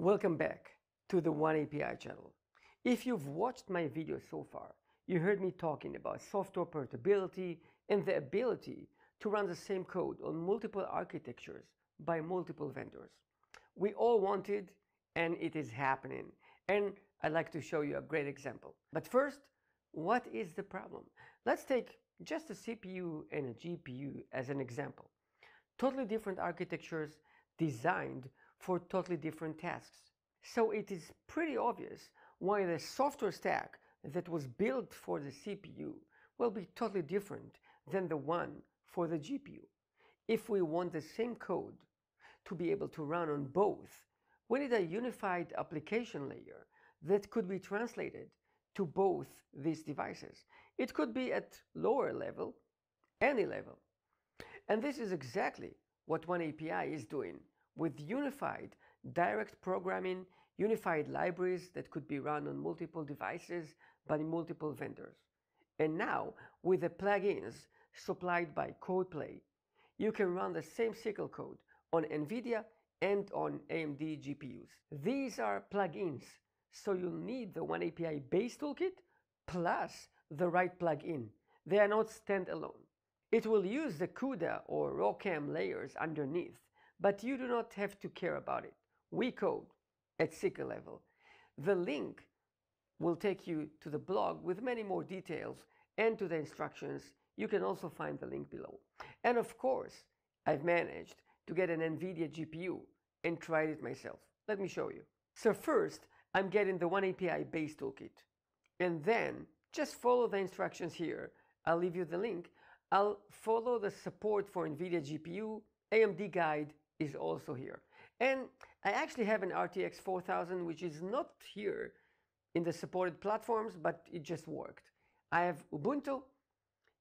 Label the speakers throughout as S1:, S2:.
S1: Welcome back to the oneAPI channel. If you've watched my videos so far, you heard me talking about software portability and the ability to run the same code on multiple architectures by multiple vendors. We all wanted and it is happening. And I'd like to show you a great example. But first, what is the problem? Let's take just a CPU and a GPU as an example. Totally different architectures designed for totally different tasks. So it is pretty obvious why the software stack that was built for the CPU will be totally different than the one for the GPU. If we want the same code to be able to run on both, we need a unified application layer that could be translated to both these devices. It could be at lower level, any level. And this is exactly what oneAPI is doing with unified direct programming, unified libraries that could be run on multiple devices by multiple vendors. And now, with the plugins supplied by CodePlay, you can run the same SYCL code on NVIDIA and on AMD GPUs. These are plugins, so you'll need the oneAPI base toolkit plus the right plugin. They are not standalone. It will use the CUDA or ROCm layers underneath, but you do not have to care about it. We code at SYCL level. The link will take you to the blog with many more details and to the instructions. You can also find the link below. And of course, I've managed to get an NVIDIA GPU and tried it myself. Let me show you. So first, I'm getting the oneAPI base toolkit. And then just follow the instructions here. I'll leave you the link. I'll follow the support for NVIDIA GPU. AMD guide is also here. And I actually have an RTX 4000, which is not here in the supported platforms, but it just worked. I have Ubuntu.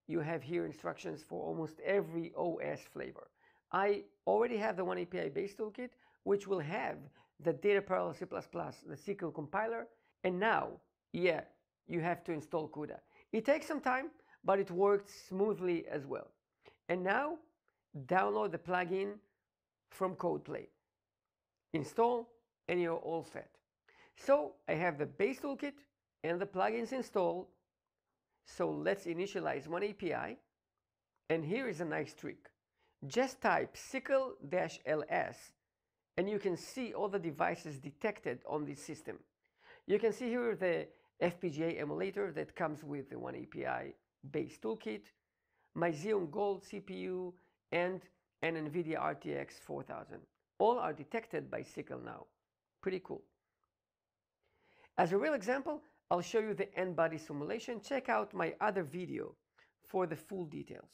S1: You have here instructions for almost every OS flavor. I already have the oneAPI base toolkit, which will have the Data Parallel C++, the SYCL compiler. And now, yeah, you have to install CUDA. It takes some time, but it works smoothly as well. And now, download the plugin from CodePlay. Install, and you're all set. So I have the base toolkit and the plugins installed. So let's initialize oneAPI. And here is a nice trick. Just type SYCL-ls and you can see all the devices detected on this system. You can see here the FPGA emulator that comes with the oneAPI base toolkit, my Xeon Gold CPU, and an NVIDIA RTX 4000. All are detected by SYCL now. Pretty cool. As a real example, I'll show you the n-body simulation. Check out my other video for the full details.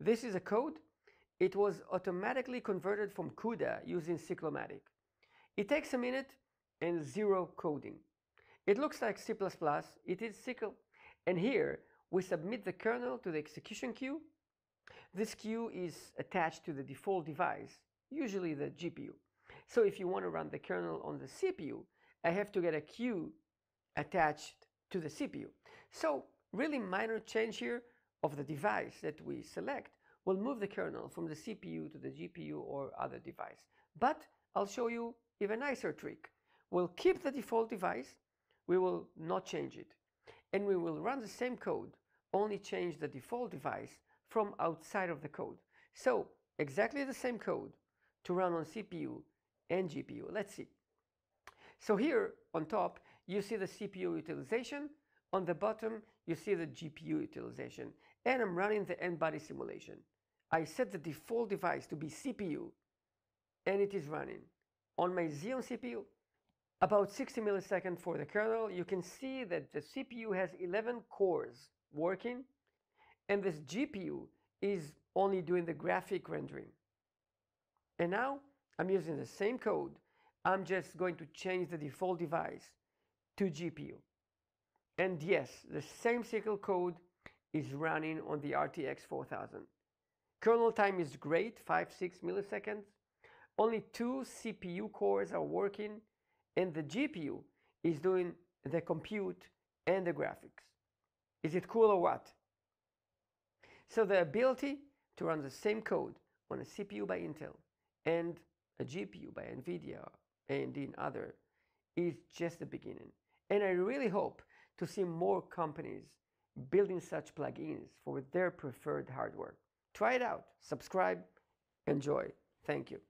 S1: This is a code it was automatically converted from CUDA using SYCLomatic. It takes a minute and zero coding. It looks like C++, it is SYCL, and here we submit the kernel to the execution queue. This queue is attached to the default device, usually the GPU. So if you want to run the kernel on the CPU, I have to get a queue attached to the CPU. So really minor change here of the device that we select will move the kernel from the CPU to the GPU or other device. But I'll show you even nicer trick. We'll keep the default device, we will not change it. And we will run the same code, only change the default device from outside of the code. So exactly the same code to run on CPU and GPU. Let's see. So here on top, you see the CPU utilization. On the bottom, you see the GPU utilization. And I'm running the n-body simulation. I set the default device to be CPU and it is running. On my Xeon CPU, about 60 milliseconds for the kernel, you can see that the CPU has 11 cores working and this GPU is only doing the graphic rendering. And now I'm using the same code. I'm just going to change the default device to GPU. And yes, the same SYCL code is running on the RTX 4000. Kernel time is great, 5-6 milliseconds. Only two CPU cores are working and the GPU is doing the compute and the graphics. Is it cool or what? So the ability to run the same code on a CPU by Intel and a GPU by NVIDIA, and other, is just the beginning. And I really hope to see more companies building such plugins for their preferred hardware. Try it out, subscribe, enjoy. Thank you.